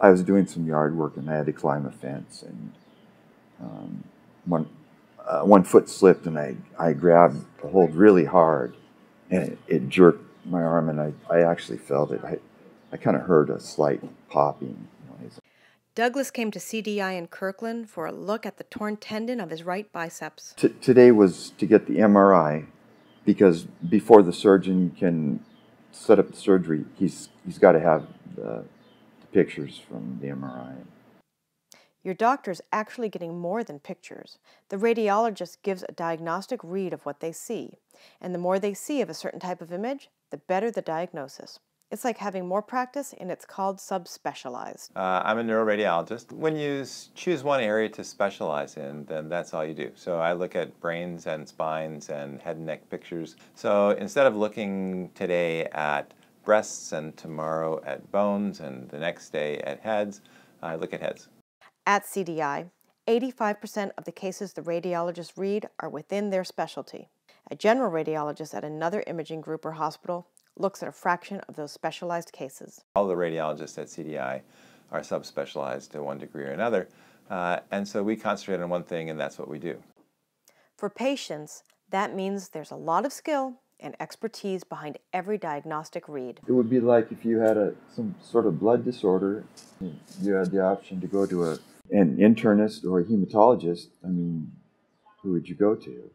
I was doing some yard work and I had to climb a fence, and um, one uh, one foot slipped, and I I grabbed the hold really hard, and it, it jerked my arm, and I, I actually felt it. I I kind of heard a slight popping noise. Douglas came to CDI in Kirkland for a look at the torn tendon of his right biceps. T- today was to get the MRI because before the surgeon can set up the surgery, he's he's got to have the pictures from the MRI. Your doctor's actually getting more than pictures. The radiologist gives a diagnostic read of what they see, and the more they see of a certain type of image, the better the diagnosis. It's like having more practice, and it's called subspecialized. Uh, I'm a neuroradiologist. When you s- choose one area to specialize in, then that's all you do. So I look at brains and spines and head and neck pictures. So instead of looking today at breasts and tomorrow at bones and the next day at heads, I look at heads. At CDI, 85% of the cases the radiologists read are within their specialty. A general radiologist at another imaging group or hospital looks at a fraction of those specialized cases. All the radiologists at CDI are subspecialized to one degree or another. Uh, and so we concentrate on one thing, and that's what we do. For patients, that means there's a lot of skill and expertise behind every diagnostic read. It would be like if you had a some sort of blood disorder, you had the option to go to a an internist or a hematologist. I mean, who would you go to?